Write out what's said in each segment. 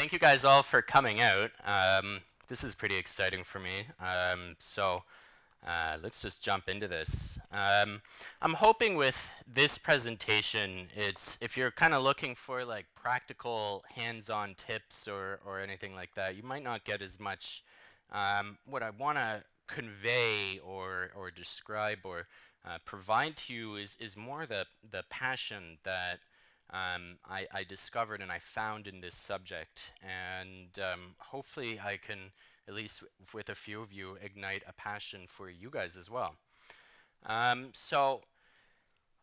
thank you guys all for coming out. Um, this is pretty exciting for me. Um, so uh, let's just jump into this. Um, I'm hoping with this presentation, it's if you're kind of looking for like practical hands-on tips or, or anything like that, you might not get as much. Um, what I want to convey or, or describe or uh, provide to you is, is more the, the passion that um, I, I, discovered and I found in this subject. And um, hopefully I can, at least with a few of you, ignite a passion for you guys as well. Um, so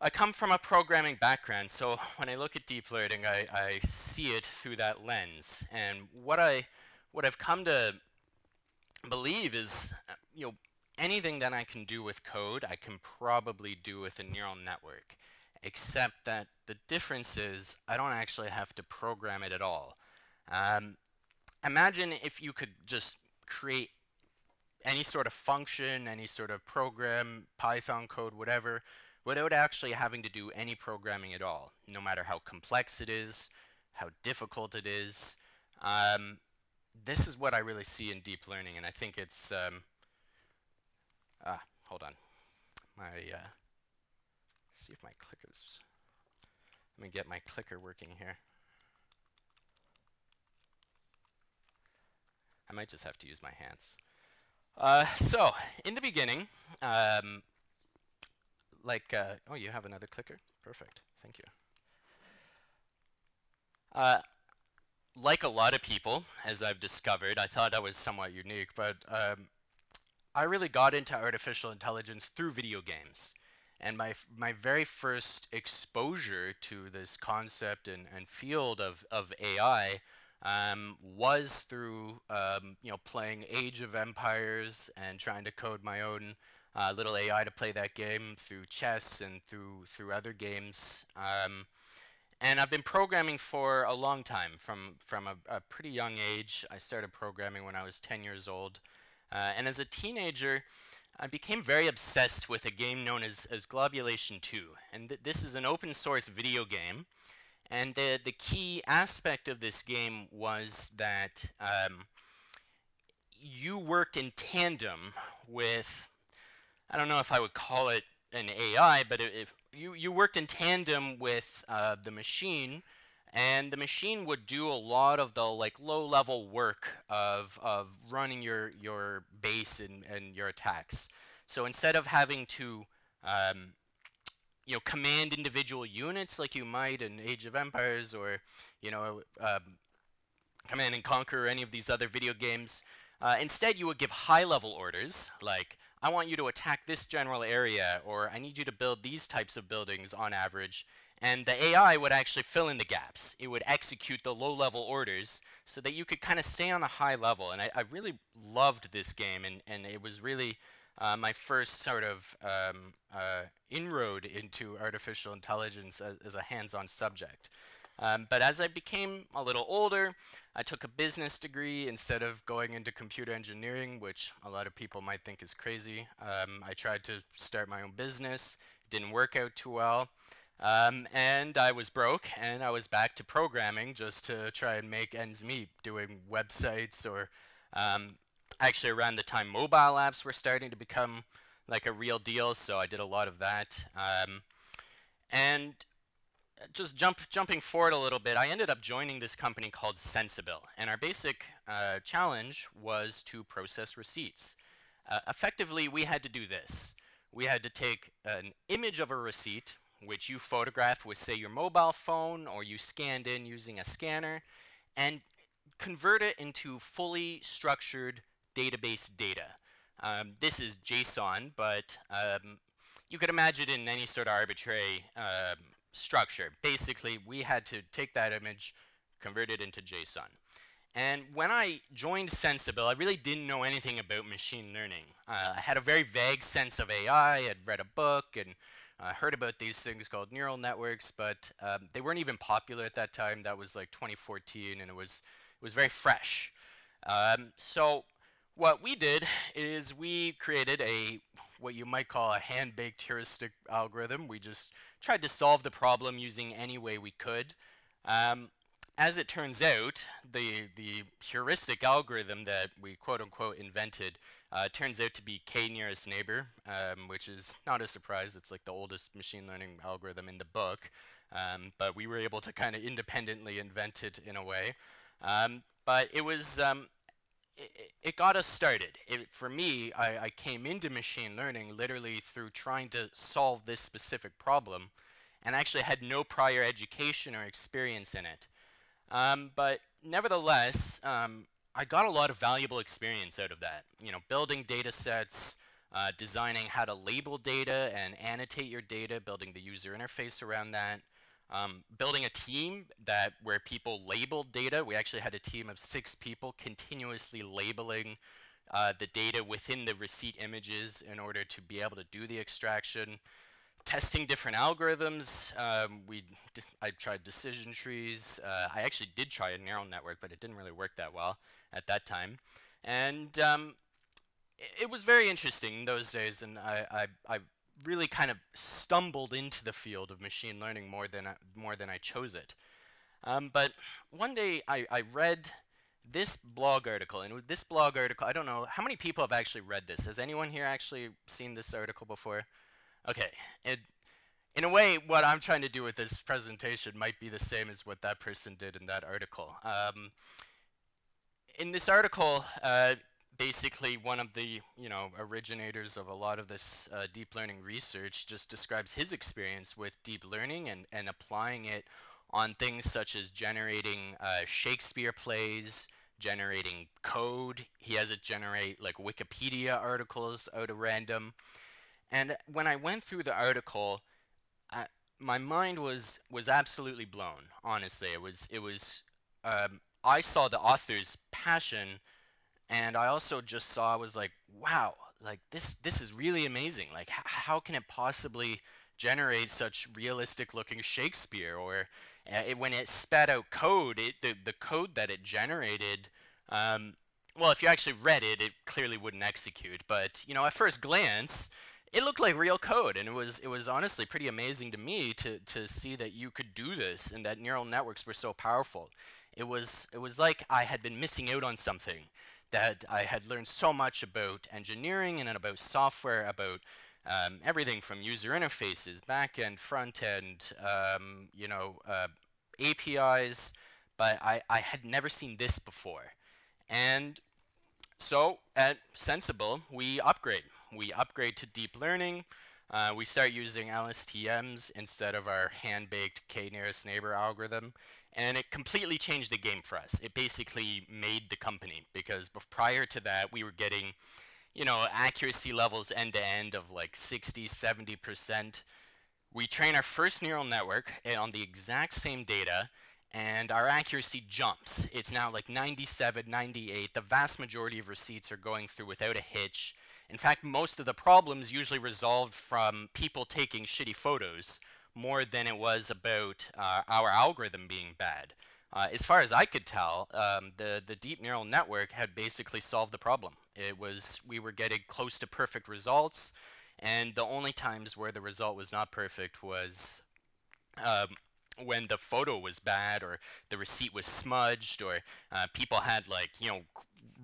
I come from a programming background, so when I look at deep learning, I, I see it through that lens. And what, I, what I've come to believe is, uh, you know, anything that I can do with code, I can probably do with a neural network except that the difference is I don't actually have to program it at all. Um, imagine if you could just create any sort of function, any sort of program, Python code, whatever, without actually having to do any programming at all, no matter how complex it is, how difficult it is. Um, this is what I really see in deep learning, and I think it's, um, ah, hold on. My, uh, see if my clicker's, let me get my clicker working here. I might just have to use my hands. Uh, so, in the beginning, um, like, uh, oh, you have another clicker? Perfect, thank you. Uh, like a lot of people, as I've discovered, I thought I was somewhat unique, but um, I really got into artificial intelligence through video games. And my, my very first exposure to this concept and, and field of, of AI um, was through um, you know playing Age of Empires and trying to code my own uh, little AI to play that game through chess and through through other games. Um, and I've been programming for a long time, from from a, a, pretty young age. I started programming when I was 10 years old, uh, and as a teenager, I became very obsessed with a game known as, as Globulation 2. And th this is an open source video game. And the, the key aspect of this game was that um, you worked in tandem with, I don't know if I would call it an AI, but you, you worked in tandem with uh, the machine and the machine would do a lot of the like low level work of, of running your, your base and, and your attacks. So instead of having to um, you know, command individual units like you might in Age of Empires or, you know, um, Command and Conquer or any of these other video games, uh, instead you would give high level orders like, I want you to attack this general area or I need you to build these types of buildings on average and the AI would actually fill in the gaps. It would execute the low-level orders so that you could kind of stay on a high level. And I, I really loved this game, and, and it was really uh, my first sort of um, uh, inroad into artificial intelligence as, as a hands-on subject. Um, but as I became a little older, I took a business degree instead of going into computer engineering, which a lot of people might think is crazy. Um, I tried to start my own business. Didn't work out too well. Um, and I was broke, and I was back to programming just to try and make ends meet, doing websites or um, actually around the time mobile apps were starting to become like a real deal, so I did a lot of that. Um, and just jump, jumping forward a little bit, I ended up joining this company called Sensibill, and our basic uh, challenge was to process receipts. Uh, effectively, we had to do this. We had to take an image of a receipt, which you photographed with, say, your mobile phone or you scanned in using a scanner, and convert it into fully structured database data. Um, this is JSON, but um, you could imagine in any sort of arbitrary um, structure. Basically, we had to take that image, convert it into JSON. And when I joined Sensibill, I really didn't know anything about machine learning. Uh, I had a very vague sense of AI. I had read a book and I heard about these things called neural networks, but um, they weren't even popular at that time. That was like 2014, and it was it was very fresh. Um, so what we did is we created a what you might call a hand-baked heuristic algorithm. We just tried to solve the problem using any way we could. Um, as it turns out, the, the heuristic algorithm that we quote unquote invented uh, turns out to be k nearest neighbor, um, which is not a surprise. It's like the oldest machine learning algorithm in the book. Um, but we were able to kind of independently invent it in a way. Um, but it was, um, it, it, got us started. It, for me, I, I came into machine learning literally through trying to solve this specific problem and actually had no prior education or experience in it. Um, but nevertheless, um, I got a lot of valuable experience out of that. You know, building data sets, uh, designing how to label data and annotate your data, building the user interface around that, um, building a team that where people labeled data. We actually had a team of six people continuously labeling uh, the data within the receipt images in order to be able to do the extraction testing different algorithms. Um, we I tried decision trees. Uh, I actually did try a neural network, but it didn't really work that well at that time. And um, it, it, was very interesting those days, and I, I, I, really kind of stumbled into the field of machine learning more than I, more than I chose it. Um, but one day I, I read this blog article, and this blog article, I don't know, how many people have actually read this? Has anyone here actually seen this article before? Okay, it, in a way, what I'm trying to do with this presentation might be the same as what that person did in that article. Um, in this article, uh, basically one of the you know originators of a lot of this uh, deep learning research just describes his experience with deep learning and, and applying it on things such as generating uh, Shakespeare plays, generating code. He has it generate like Wikipedia articles out of random. And when I went through the article, I, my mind was was absolutely blown. Honestly, it was it was. Um, I saw the author's passion, and I also just saw I was like, wow, like this this is really amazing. Like, how can it possibly generate such realistic looking Shakespeare? Or uh, it, when it spat out code, it the the code that it generated. Um, well, if you actually read it, it clearly wouldn't execute. But you know, at first glance, it looked like real code and it was it was honestly pretty amazing to me to to see that you could do this and that neural networks were so powerful. It was it was like i had been missing out on something that i had learned so much about engineering and about software about um, everything from user interfaces back end front end um, you know uh, apis but I, I had never seen this before. And so at Sensibill we upgrade we upgrade to deep learning. Uh, we start using LSTMs instead of our hand-baked k-nearest neighbor algorithm. And it completely changed the game for us. It basically made the company because prior to that, we were getting, you know, accuracy levels end-to-end -end of like 60, 70%. We train our first neural network eh, on the exact same data, and our accuracy jumps. It's now like 97, 98. The vast majority of receipts are going through without a hitch. In fact, most of the problems usually resolved from people taking shitty photos more than it was about uh, our algorithm being bad. Uh, as far as I could tell, um, the, the deep neural network had basically solved the problem. It was, we were getting close to perfect results, and the only times where the result was not perfect was um, when the photo was bad or the receipt was smudged or uh, people had like you know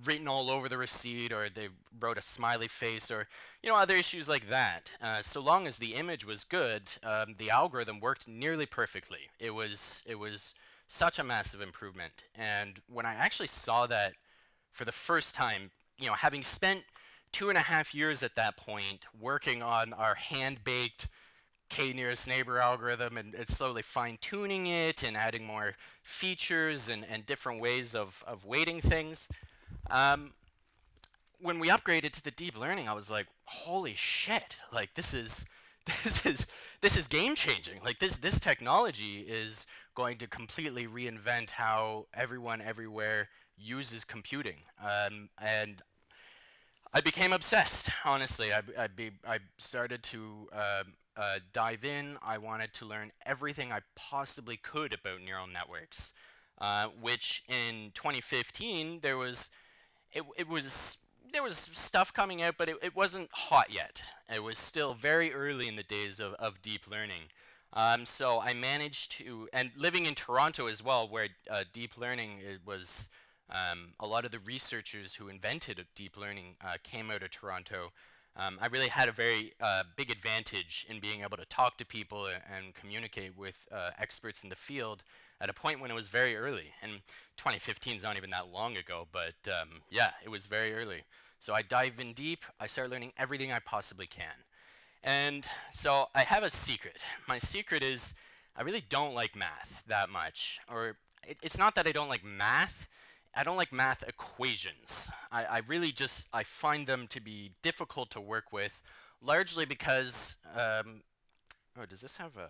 written all over the receipt or they wrote a smiley face or you know other issues like that. Uh, so long as the image was good um, the algorithm worked nearly perfectly. It was it was such a massive improvement. And when i actually saw that for the first time you know having spent two and a half years at that point working on our hand-baked k nearest neighbor algorithm and, and slowly fine tuning it and adding more features and, and different ways of, of weighting things um, when we upgraded to the deep learning, I was like, holy shit! Like this is this is this is game changing. Like this this technology is going to completely reinvent how everyone everywhere uses computing. Um, and I became obsessed. Honestly, I I, be, I started to uh, uh, dive in. I wanted to learn everything I possibly could about neural networks. Uh, which in 2015 there was it, it was there was stuff coming out, but it, it wasn't hot yet. It was still very early in the days of, of deep learning. Um, so I managed to, and living in Toronto as well, where uh, deep learning was, um, a lot of the researchers who invented deep learning uh, came out of Toronto. Um, I really had a very uh, big advantage in being able to talk to people and communicate with uh, experts in the field at a point when it was very early. And 2015 is not even that long ago, but um, yeah, it was very early. So I dive in deep, I start learning everything I possibly can. And so I have a secret. My secret is I really don't like math that much. Or it, it's not that I don't like math, I don't like math equations. I, I, really just, I find them to be difficult to work with, largely because, um, oh, does this have a,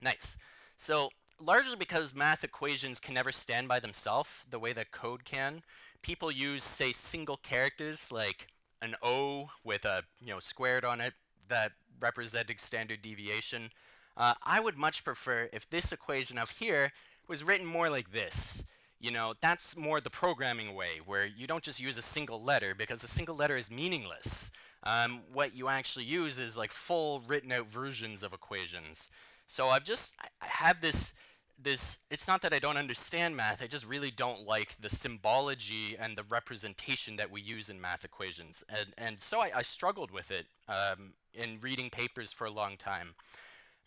nice. So largely because math equations can never stand by themselves the way that code can. People use, say, single characters like an O with a, you know, squared on it that representing standard deviation. Uh, I would much prefer if this equation up here was written more like this. You know, that's more the programming way, where you don't just use a single letter, because a single letter is meaningless. Um, what you actually use is like full written out versions of equations. So I've just, I have this, this, it's not that I don't understand math, I just really don't like the symbology and the representation that we use in math equations. And, and so I, I struggled with it um, in reading papers for a long time.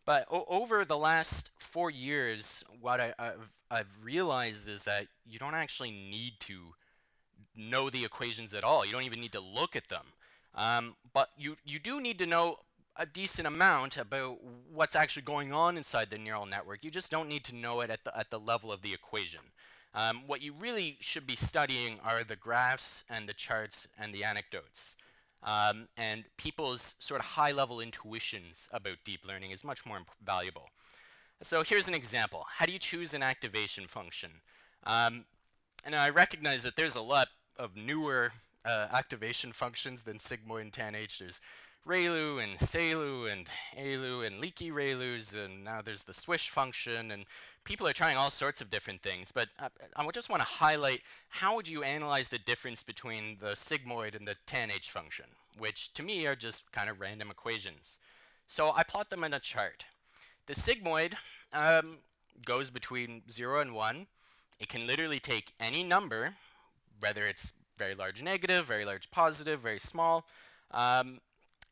But over the last four years, what I, have I've realized is that you don't actually need to know the equations at all. You don't even need to look at them. Um, but you, you do need to know a decent amount about what's actually going on inside the neural network. You just don't need to know it at the, at the level of the equation. Um, what you really should be studying are the graphs and the charts and the anecdotes. Um, and people's sort of high-level intuitions about deep learning is much more valuable. So here's an example. How do you choose an activation function? Um, and I recognize that there's a lot of newer uh, activation functions than sigmoid and tanh. There's ReLU and SELU and ELU and leaky ReLUs, and now there's the swish function, and people are trying all sorts of different things. But I, I just want to highlight how would you analyze the difference between the sigmoid and the tanh function, which to me are just kind of random equations. So I plot them in a chart. The sigmoid um, goes between 0 and 1. It can literally take any number, whether it's very large negative, very large positive, very small, um,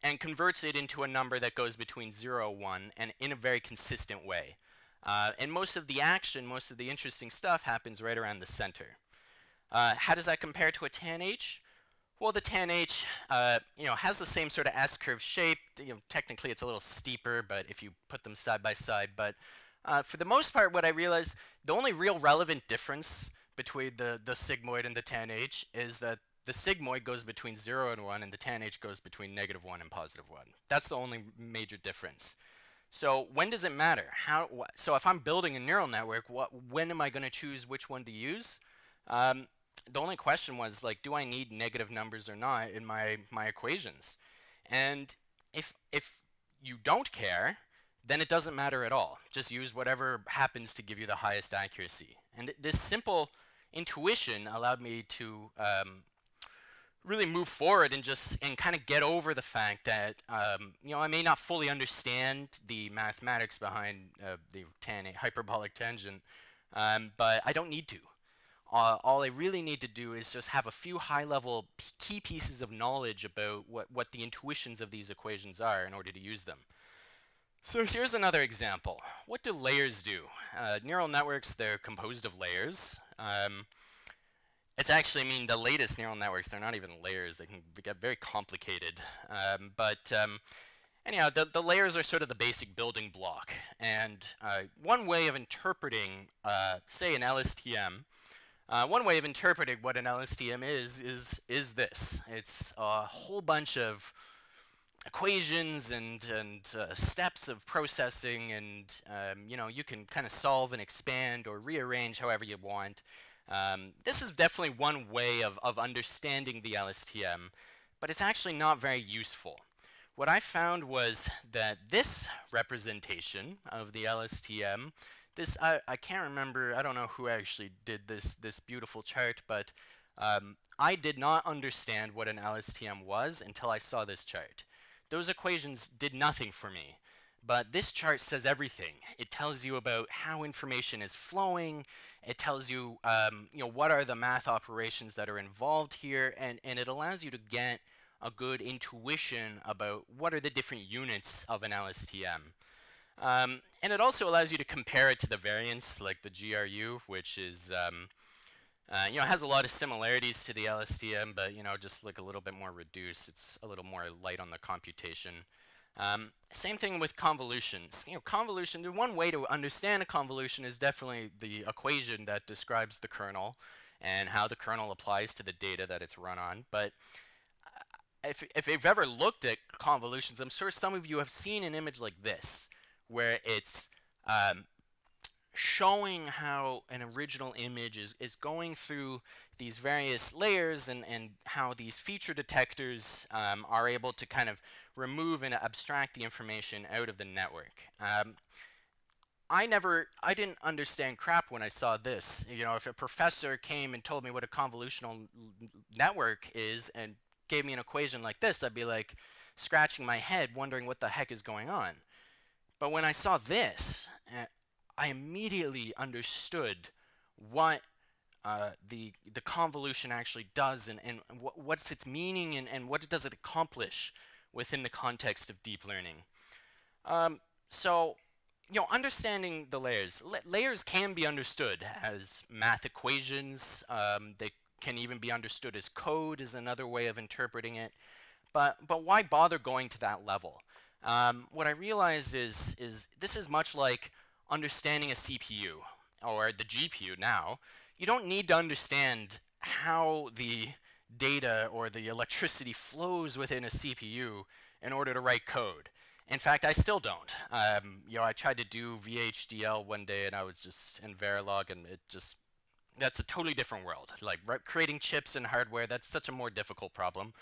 and converts it into a number that goes between 0 and 1 and in a very consistent way. Uh, and most of the action, most of the interesting stuff happens right around the center. Uh, how does that compare to a tanh? Well, the tanh, uh, you know, has the same sort of S-curve shape. You know, technically, it's a little steeper, but if you put them side by side. But uh, for the most part, what I realized, the only real relevant difference between the, the sigmoid and the tanh is that the sigmoid goes between 0 and 1, and the tanh goes between negative 1 and positive 1. That's the only major difference. So when does it matter? How? so if I'm building a neural network, what, when am I going to choose which one to use? Um, the only question was like, do I need negative numbers or not in my, my equations? And if, if you don't care, then it doesn't matter at all. Just use whatever happens to give you the highest accuracy. And th this simple intuition allowed me to um, really move forward and just and kind of get over the fact that um, you know I may not fully understand the mathematics behind uh, the tan hyperbolic tangent, um, but I don't need to. Uh, all I really need to do is just have a few high-level key pieces of knowledge about what, what the intuitions of these equations are in order to use them. So here's another example. What do layers do? Uh, neural networks, they're composed of layers. Um, it's actually, I mean, the latest neural networks, they're not even layers. They can get very complicated. Um, but um, anyhow, the, the layers are sort of the basic building block. And uh, one way of interpreting, uh, say, an LSTM, uh, one way of interpreting what an LSTM is, is, is this. It's a whole bunch of equations and, and uh, steps of processing and, um, you know, you can kind of solve and expand or rearrange however you want. Um, this is definitely one way of, of understanding the LSTM, but it's actually not very useful. What I found was that this representation of the LSTM, this I, I can't remember, I don't know who actually did this, this beautiful chart, but um, I did not understand what an LSTM was until I saw this chart. Those equations did nothing for me. But this chart says everything. It tells you about how information is flowing. It tells you, um, you know, what are the math operations that are involved here, and, and it allows you to get a good intuition about what are the different units of an LSTM. Um, and it also allows you to compare it to the variance, like the GRU, which is, um, uh, you know, has a lot of similarities to the LSTM, but, you know, just like a little bit more reduced. It's a little more light on the computation. Um, same thing with convolutions. You know, convolution, the one way to understand a convolution is definitely the equation that describes the kernel and how the kernel applies to the data that it's run on. But uh, if, if you've ever looked at convolutions, I'm sure some of you have seen an image like this, where it's um, showing how an original image is, is going through these various layers and, and how these feature detectors um, are able to kind of remove and abstract the information out of the network. Um, I never, I didn't understand crap when I saw this. You know, if a professor came and told me what a convolutional network is and gave me an equation like this, I'd be like scratching my head wondering what the heck is going on. But when I saw this, uh, I immediately understood what uh, the the convolution actually does and, and wh what's its meaning and, and what does it accomplish within the context of deep learning. Um, so, you know, understanding the layers. La layers can be understood as math equations. Um, they can even be understood as code is another way of interpreting it. But, but why bother going to that level? Um, what I realize is, is this is much like understanding a CPU or the GPU now. You don't need to understand how the data or the electricity flows within a CPU in order to write code. In fact, I still don't. Um, you know, I tried to do VHDL one day and I was just in Verilog and it just, that's a totally different world. Like creating chips and hardware, that's such a more difficult problem.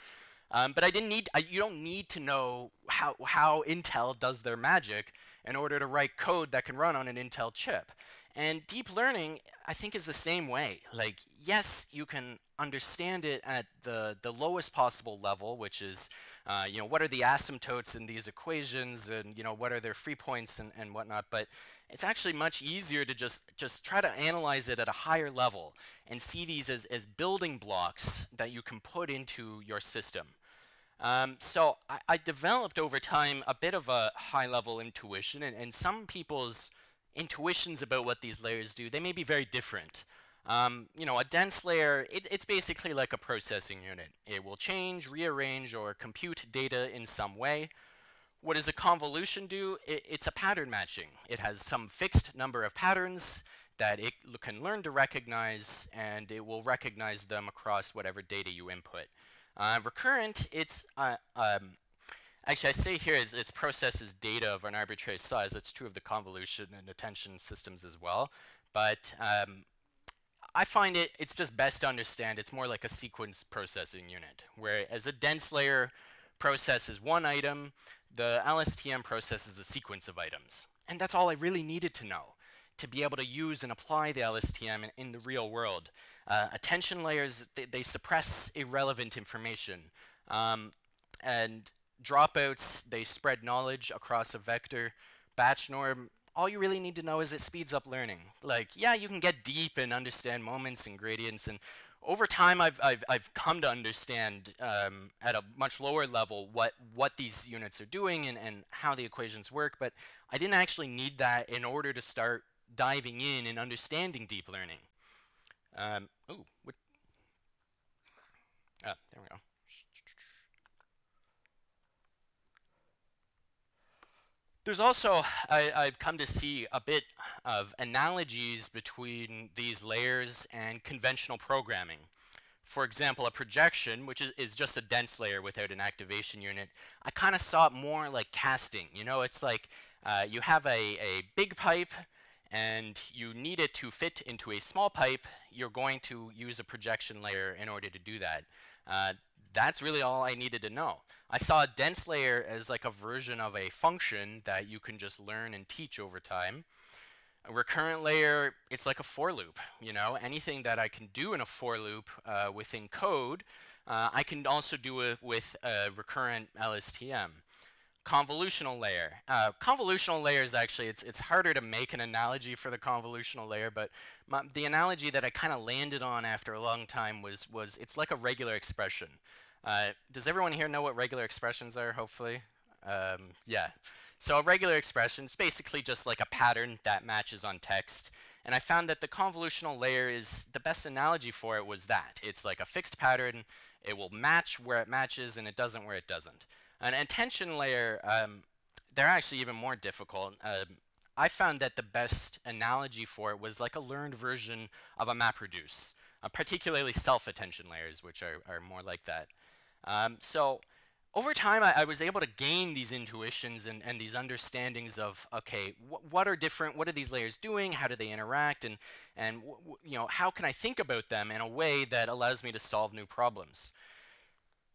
Um, but I didn't need, I, you don't need to know how, how Intel does their magic in order to write code that can run on an Intel chip. And deep learning, I think, is the same way. Like, yes, you can understand it at the, the lowest possible level, which is, uh, you know, what are the asymptotes in these equations and, you know, what are their free points and, and whatnot. But it's actually much easier to just, just try to analyze it at a higher level and see these as, as building blocks that you can put into your system. Um, so I, I, developed over time a bit of a high-level intuition, and, and some people's intuitions about what these layers do, they may be very different. Um, you know, a dense layer, it, it's basically like a processing unit. It will change, rearrange, or compute data in some way. What does a convolution do? It, it's a pattern matching. It has some fixed number of patterns that it can learn to recognize, and it will recognize them across whatever data you input. Uh, recurrent, it's uh, um, Actually, I say here is it processes data of an arbitrary size. That's true of the convolution and attention systems as well. But um, I find it, it's just best to understand it's more like a sequence processing unit, where as a dense layer processes one item, the LSTM processes a sequence of items. And that's all I really needed to know to be able to use and apply the LSTM in, in the real world. Uh, attention layers, they, they, suppress irrelevant information. Um, and dropouts, they spread knowledge across a vector. Batch norm, all you really need to know is it speeds up learning. Like, yeah, you can get deep and understand moments and gradients, and over time I've, I've, I've come to understand um, at a much lower level what, what these units are doing and, and how the equations work, but I didn't actually need that in order to start diving in and understanding deep learning. Um, ooh, what? Ah, there we go. There's also, I, have come to see a bit of analogies between these layers and conventional programming. For example, a projection, which is, is just a dense layer without an activation unit, I kind of saw it more like casting. You know, it's like uh, you have a, a big pipe and you need it to fit into a small pipe, you're going to use a projection layer in order to do that. Uh, that's really all I needed to know. I saw a dense layer as like a version of a function that you can just learn and teach over time. A recurrent layer, it's like a for loop. You know, anything that I can do in a for loop uh, within code, uh, I can also do it with a recurrent LSTM. convolutional layer. Uh, convolutional layer is actually, it's, it's harder to make an analogy for the convolutional layer, but my, the analogy that I kind of landed on after a long time was, was it's like a regular expression. Uh, does everyone here know what regular expressions are, hopefully? Um, yeah. So a regular expression is basically just like a pattern that matches on text. And I found that the convolutional layer is the best analogy for it was that. It's like a fixed pattern. It will match where it matches and it doesn't where it doesn't. An attention layer, um, they're actually even more difficult. Uh, I found that the best analogy for it was like a learned version of a MapReduce, uh, particularly self-attention layers, which are, are more like that. Um, so over time, I, I, was able to gain these intuitions and, and these understandings of, okay, wh what are different, what are these layers doing, how do they interact, and, and you know, how can I think about them in a way that allows me to solve new problems.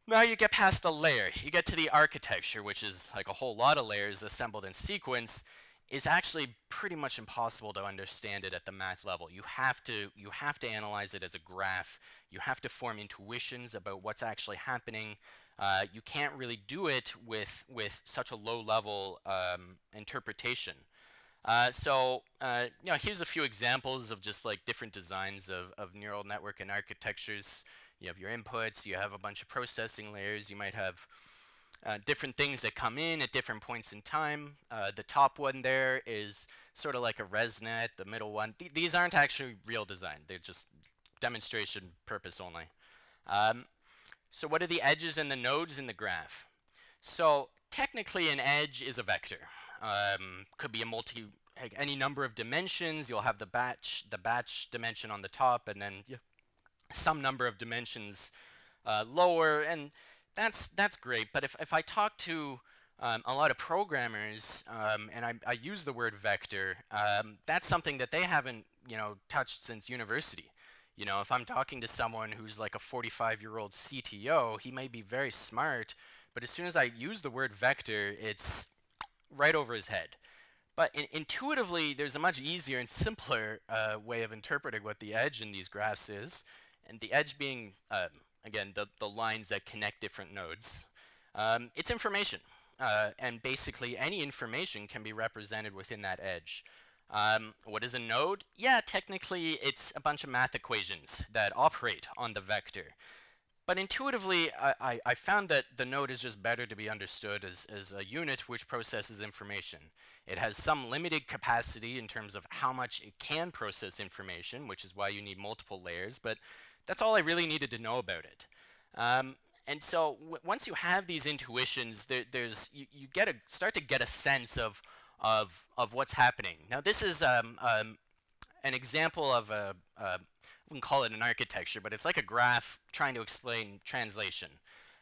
Now you get past the layer, you get to the architecture, which is like a whole lot of layers assembled in sequence, is actually pretty much impossible to understand it at the math level. You have to you have to analyze it as a graph. You have to form intuitions about what's actually happening. Uh, you can't really do it with, with such a low level um, interpretation. Uh, so, uh, you know, here's a few examples of just like different designs of, of neural network and architectures. You have your inputs, you have a bunch of processing layers, you might have uh, different things that come in at different points in time. Uh, the top one there is sort of like a ResNet, the middle one. Th these aren't actually real design, they're just demonstration purpose only. Um, so what are the edges and the nodes in the graph? So technically an edge is a vector. Um, could be a multi, any number of dimensions. You'll have the batch, the batch dimension on the top and then yeah, some number of dimensions uh, lower. And that's, that's great. But if, if I talk to um, a lot of programmers, um, and I, I, use the word vector, um, that's something that they haven't, you know, touched since university. You know, if I'm talking to someone who's like a 45 year old CTO, he may be very smart, but as soon as I use the word vector, it's right over his head. But in intuitively, there's a much easier and simpler uh, way of interpreting what the edge in these graphs is. And the edge being, um, again, the, the lines that connect different nodes. Um, it's information. Uh, and basically, any information can be represented within that edge. Um, what is a node? Yeah, technically it's a bunch of math equations that operate on the vector. But intuitively, I, I, I, found that the node is just better to be understood as, as a unit which processes information. It has some limited capacity in terms of how much it can process information, which is why you need multiple layers, but that's all I really needed to know about it. Um, and so once you have these intuitions, there, there's you, you get a start to get a sense of of, of what's happening. Now this is um, um, an example of a, a, we can call it an architecture, but it's like a graph trying to explain translation.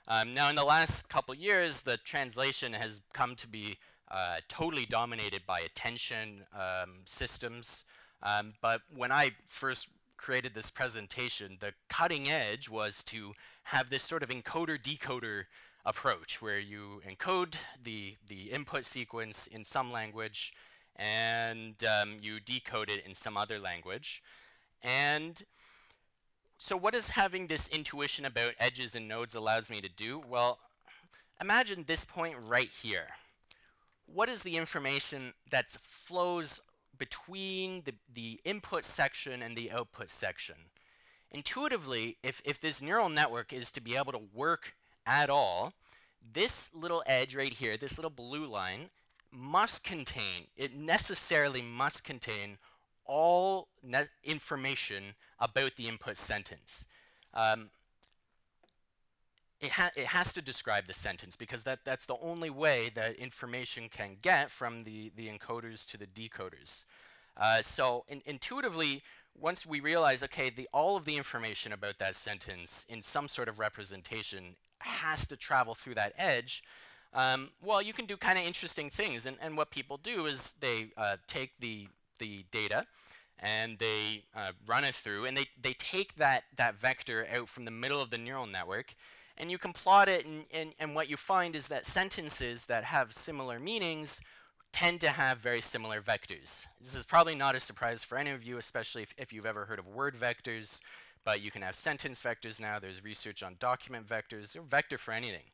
Um, now in the last couple years, the translation has come to be uh, totally dominated by attention um, systems. Um, but when I first created this presentation, the cutting edge was to have this sort of encoder-decoder approach where you encode the, the input sequence in some language and um, you decode it in some other language. And so what does having this intuition about edges and nodes allows me to do? Well, imagine this point right here. What is the information that flows between the, the input section and the output section? Intuitively, if, if this neural network is to be able to work at all, this little edge right here, this little blue line, must contain, it necessarily must contain all information about the input sentence. Um, it, ha it, has to describe the sentence because that, that's the only way that information can get from the, the encoders to the decoders. Uh, so in intuitively, once we realize, okay, the, all of the information about that sentence in some sort of representation has to travel through that edge, um, well, you can do kind of interesting things. And, and what people do is they uh, take the, the data and they uh, run it through, and they, they take that, that vector out from the middle of the neural network, and you can plot it, and, and, and what you find is that sentences that have similar meanings tend to have very similar vectors. This is probably not a surprise for any of you, especially if, if you've ever heard of word vectors but you can have sentence vectors now. There's research on document vectors, or vector for anything.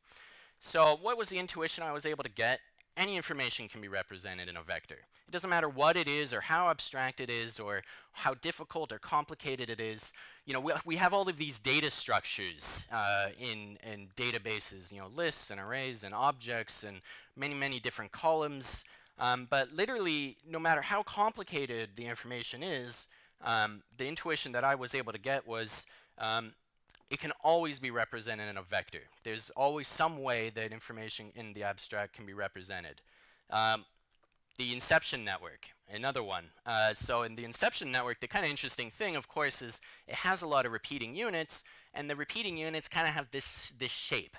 So what was the intuition I was able to get? Any information can be represented in a vector. It doesn't matter what it is or how abstract it is or how difficult or complicated it is. You know, we, we have all of these data structures uh, in, in databases, you know, lists and arrays and objects and many, many different columns. Um, but literally, no matter how complicated the information is, um, the intuition that I was able to get was um, it can always be represented in a vector. There's always some way that information in the abstract can be represented. Um, the inception network, another one. Uh, so in the inception network, the kind of interesting thing, of course, is it has a lot of repeating units, and the repeating units kind of have this, this shape.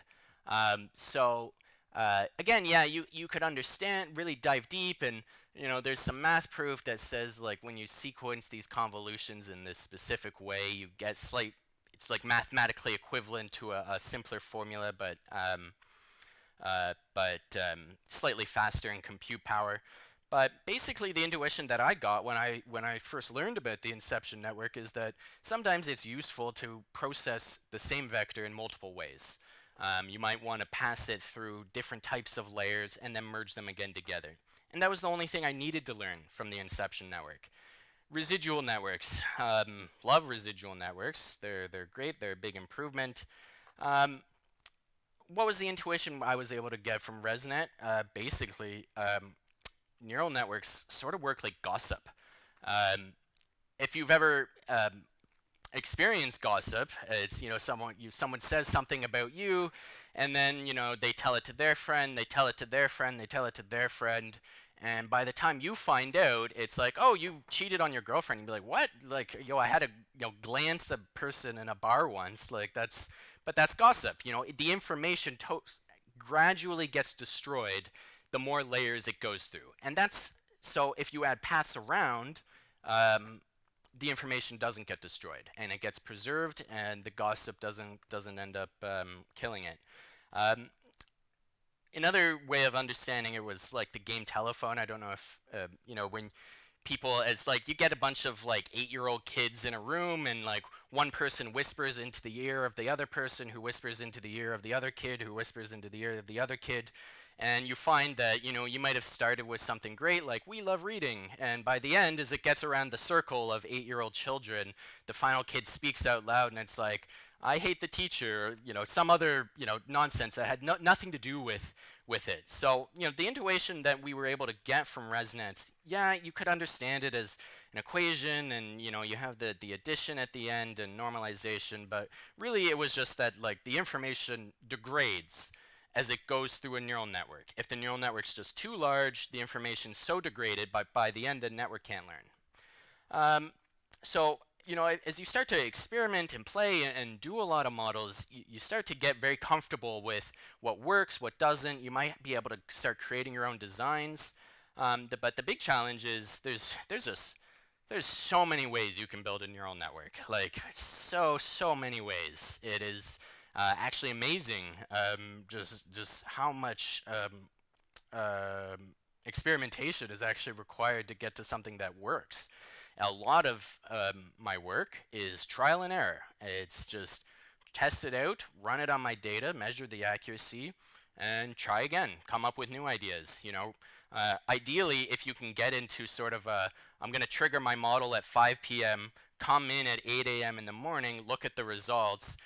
Um, so uh, again, yeah, you, you could understand, really dive deep, and you know, there's some math proof that says like when you sequence these convolutions in this specific way, you get slight, it's like mathematically equivalent to a, a simpler formula, but um, uh, but um, slightly faster in compute power. But basically, the intuition that I got when I when I first learned about the inception network is that sometimes it's useful to process the same vector in multiple ways. Um, you might want to pass it through different types of layers and then merge them again together. And that was the only thing I needed to learn from the inception network. Residual networks. Um, love residual networks. They're, they're great. They're a big improvement. Um, what was the intuition I was able to get from ResNet? Uh, basically, um, neural networks sort of work like gossip. Um, if you've ever um, experienced gossip, it's you know someone you someone says something about you, and then you know they tell it to their friend, they tell it to their friend, they tell it to their friend, and by the time you find out, it's like, oh, you cheated on your girlfriend. You'd be like, what? Like, yo, I had to you know glance a person in a bar once. Like that's, but that's gossip. You know, the information to- gradually gets destroyed the more layers it goes through. And that's, so if you add paths around, um, the information doesn't get destroyed and it gets preserved and the gossip doesn't, doesn't end up um, killing it. Um, another way of understanding it was like the game telephone. I don't know if, uh, you know, when people as like you get a bunch of like eight year old kids in a room and like one person whispers into the ear of the other person who whispers into the ear of the other kid who whispers into the ear of the other kid and you find that you know you might have started with something great like we love reading and by the end as it gets around the circle of eight-year-old children the final kid speaks out loud and it's like i hate the teacher or, you know some other you know nonsense that had no nothing to do with with it so you know the intuition that we were able to get from ResNets yeah you could understand it as an equation and you know you have the the addition at the end and normalization but really it was just that like the information degrades as it goes through a neural network. If the neural network's just too large, the information's so degraded, but by the end, the network can't learn. Um, so, you know, as you start to experiment and play and, do a lot of models, you, you, start to get very comfortable with what works, what doesn't. You might be able to start creating your own designs. Um, the, but the big challenge is there's there's this there's so many ways you can build a neural network. Like so so many ways. It is uh, actually amazing um, just just how much um, uh, experimentation is actually required to get to something that works. A lot of um, my work is trial and error. It's just test it out, run it on my data, measure the accuracy, and try again. Come up with new ideas. You know, uh, ideally, if you can get into sort of a, I'm going to trigger my model at 5 p.m., come in at 8 a.m. in the morning, look at the results,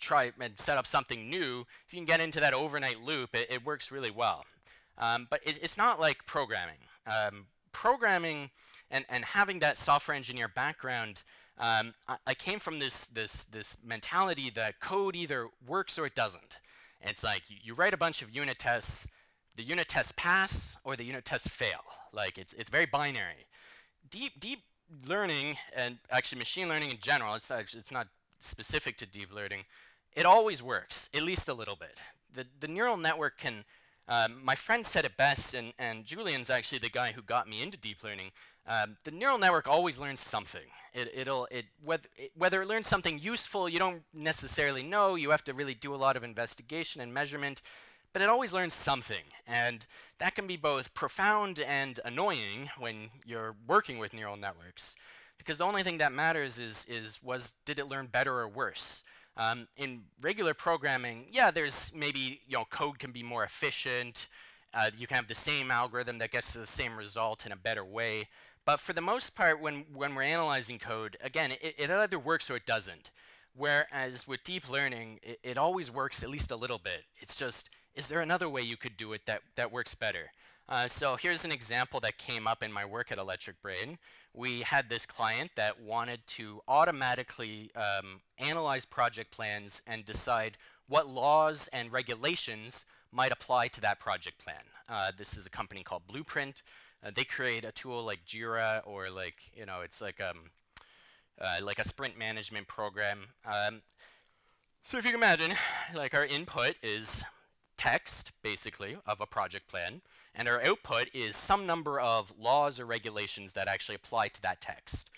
try and set up something new, if you can get into that overnight loop, it, it works really well. Um, but it, it's not like programming. Um, programming and, and having that software engineer background, um, I, I, came from this, this, this mentality that code either works or it doesn't. It's like you, you write a bunch of unit tests, the unit tests pass or the unit tests fail. Like it's, it's very binary. Deep, deep learning and actually machine learning in general, it's, it's not specific to deep learning, it always works, at least a little bit. The, the neural network can, um, my friend said it best, and, and Julian's actually the guy who got me into deep learning. Um, the neural network always learns something. It, it'll, it, whether, it, whether it learns something useful, you don't necessarily know. You have to really do a lot of investigation and measurement, but it always learns something. And that can be both profound and annoying when you're working with neural networks, because the only thing that matters is, is was, did it learn better or worse? Um, in regular programming, yeah, there's maybe you know code can be more efficient. Uh, you can have the same algorithm that gets to the same result in a better way. But for the most part, when when we're analyzing code, again, it, it either works or it doesn't. Whereas with deep learning, it, it always works at least a little bit. It's just, is there another way you could do it that, that works better? Uh, so here's an example that came up in my work at Electric Brain. We had this client that wanted to automatically um, analyze project plans and decide what laws and regulations might apply to that project plan. Uh, this is a company called Blueprint. Uh, they create a tool like Jira or like, you know, it's like um, uh, like a sprint management program. Um, so if you can imagine, like our input is text, basically, of a project plan, and our output is some number of laws or regulations that actually apply to that text.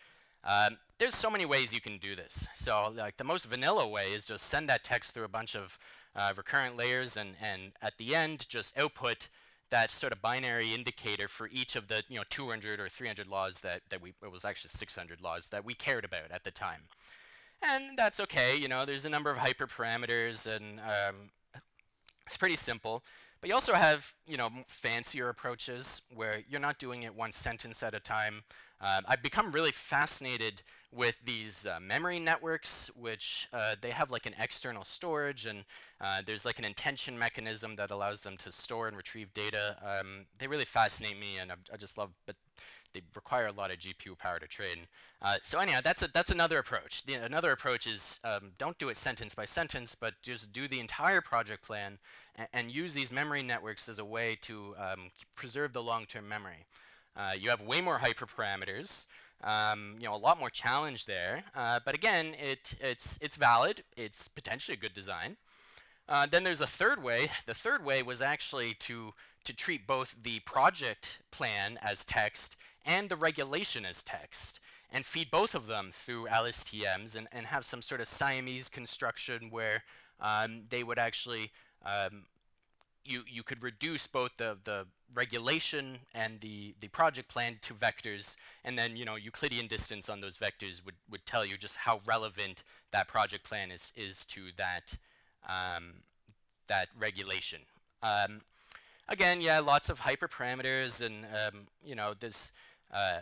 Um, there's so many ways you can do this. So like the most vanilla way is just send that text through a bunch of uh, recurrent layers and, and at the end just output that sort of binary indicator for each of the you know 200 or 300 laws that, that we, it was actually 600 laws that we cared about at the time. And that's okay, you know, there's a number of hyperparameters and um, it's pretty simple. But you also have, you know, fancier approaches where you're not doing it one sentence at a time. Uh, I've become really fascinated with these uh, memory networks, which uh, they have like an external storage, and uh, there's like an intention mechanism that allows them to store and retrieve data. Um, they really fascinate me, and I, I, just love, but they require a lot of GPU power to train. Uh, so anyhow, that's a, that's another approach. The, another approach is um, don't do it sentence by sentence, but just do the entire project plan and use these memory networks as a way to um, preserve the long-term memory. Uh, you have way more hyperparameters. Um, you know, a lot more challenge there. Uh, but again, it, it's, it's valid. It's potentially a good design. Uh, then there's a third way. The third way was actually to, to treat both the project plan as text and the regulation as text and feed both of them through LSTMs and, and have some sort of Siamese construction where um, they would actually um, you you could reduce both the the regulation and the the project plan to vectors and then you know Euclidean distance on those vectors would would tell you just how relevant that project plan is is to that um, that regulation. Um, again yeah lots of hyperparameters and um, you know there's uh,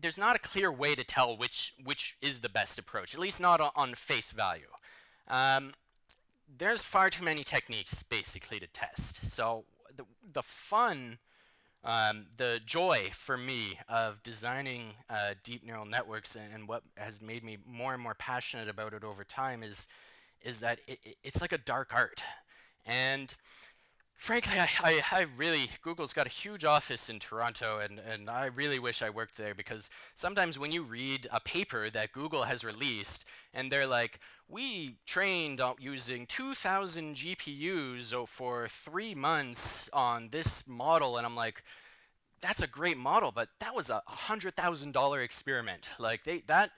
there's not a clear way to tell which which is the best approach at least not on face value. Um, there's far too many techniques basically to test. So the, the fun, um, the joy for me of designing uh, deep neural networks and, and, what has made me more and more passionate about it over time is, is that it, it, it's like a dark art. And frankly, I, I, I, really, Google's got a huge office in Toronto, and, and I really wish I worked there because sometimes when you read a paper that Google has released, and they're like, we trained using 2,000 GPUs for three months on this model, and I'm like, that's a great model, but that was a $100,000 experiment. Like, they, that,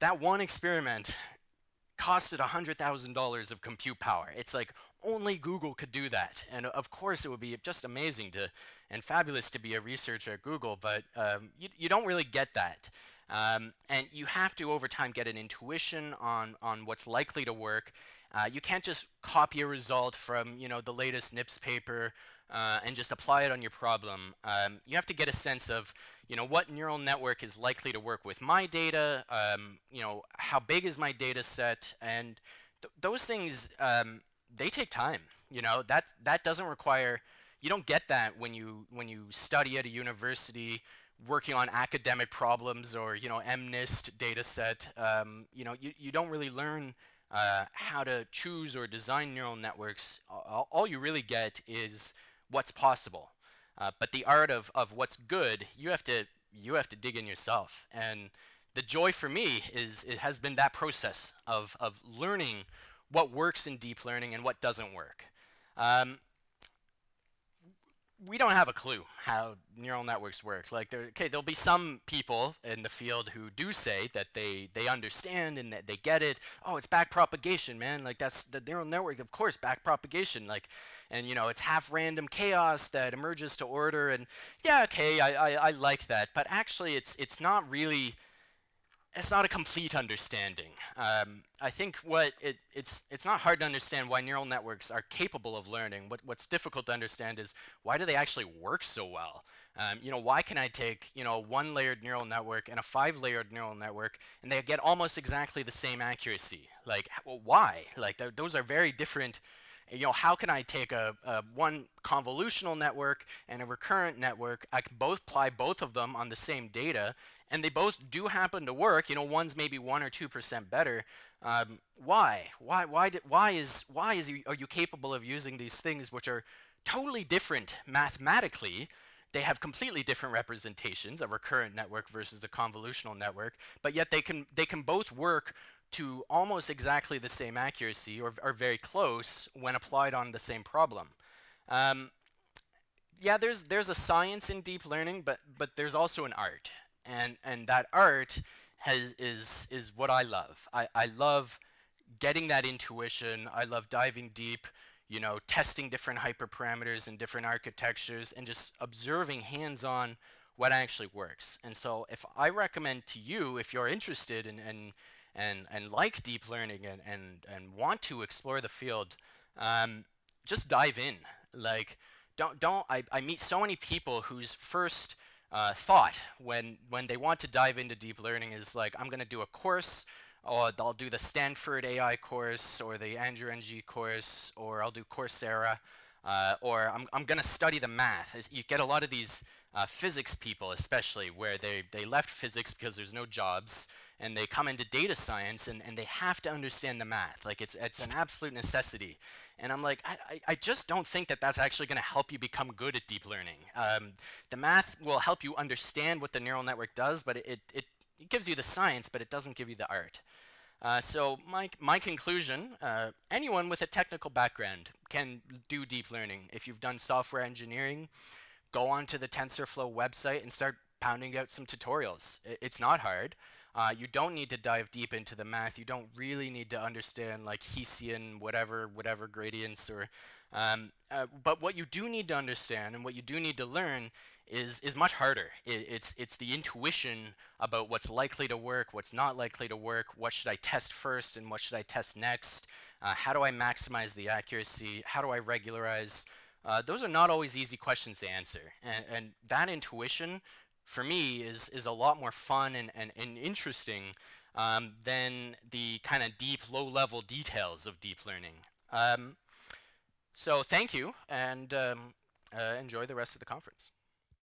that one experiment costed $100,000 of compute power. It's like, only Google could do that. And of course, it would be just amazing to and fabulous to be a researcher at Google, but um, you, you don't really get that. Um, and you have to, over time, get an intuition on, on what's likely to work. Uh, you can't just copy a result from you know, the latest NIPS paper uh, and just apply it on your problem. Um, you have to get a sense of you know, what neural network is likely to work with my data, um, you know, how big is my data set, and th those things um, they take time. You know that that doesn't require. You don't get that when you when you study at a university working on academic problems or you know MNIST data set. Um, you know you, you don't really learn uh, how to choose or design neural networks. All, all you really get is what's possible. Uh, but the art of, of what's good, you have to you have to dig in yourself. And the joy for me is it has been that process of of learning what works in deep learning and what doesn't work. Um, we don't have a clue how neural networks work. Like, there, okay, there'll be some people in the field who do say that they they understand and that they get it. Oh, it's backpropagation, man. Like that's the neural network, of course, backpropagation. Like, and you know, it's half random chaos that emerges to order. And yeah, okay, I, I, I like that. But actually, it's it's not really it's not a complete understanding. Um, I think what it, it's it's not hard to understand why neural networks are capable of learning. What what's difficult to understand is why do they actually work so well? Um, you know, why can I take you know a one layered neural network and a five layered neural network and they get almost exactly the same accuracy? Like well, why? Like th those are very different. You know, how can I take a, a one convolutional network and a recurrent network? I can both apply both of them on the same data and they both do happen to work. You know, one's maybe one or two percent better. Um, why? Why? Why? Did, why is why is you, are you capable of using these things which are totally different mathematically? They have completely different representations, a recurrent network versus a convolutional network, but yet they can they can both work to almost exactly the same accuracy or, or very close when applied on the same problem. Um, yeah, there's there's a science in deep learning, but but there's also an art and and that art has is is what I love. I, I love getting that intuition. I love diving deep, you know, testing different hyperparameters and different architectures and just observing hands-on what actually works. And so if I recommend to you, if you're interested in, and and and like deep learning and and and want to explore the field, um, just dive in. Like don't don't I, I meet so many people whose first uh, thought when when they want to dive into deep learning is like I'm going to do a course or I'll do the Stanford AI course or the Andrew Ng course or I'll do Coursera uh, or I'm, I'm going to study the math. You get a lot of these uh, physics people especially where they, they left physics because there's no jobs and they come into data science and, and they have to understand the math. Like it's, it's an absolute necessity. And I'm like, I, I just don't think that that's actually going to help you become good at deep learning. Um, the math will help you understand what the neural network does, but it, it, it, gives you the science, but it doesn't give you the art. Uh, so my, my conclusion, uh, anyone with a technical background can do deep learning. If you've done software engineering, go onto the TensorFlow website and start pounding out some tutorials. It's not hard. Uh, you don't need to dive deep into the math. You don't really need to understand like Hessian, whatever, whatever gradients or. Um, uh, but what you do need to understand and what you do need to learn is is much harder. It, it's it's the intuition about what's likely to work, what's not likely to work, what should I test first and what should I test next. Uh, how do I maximize the accuracy? How do I regularize? Uh, those are not always easy questions to answer, and, and that intuition for me is is a lot more fun and, and, and interesting um, than the kind of deep low level details of deep learning. Um, so thank you and um, uh, enjoy the rest of the conference.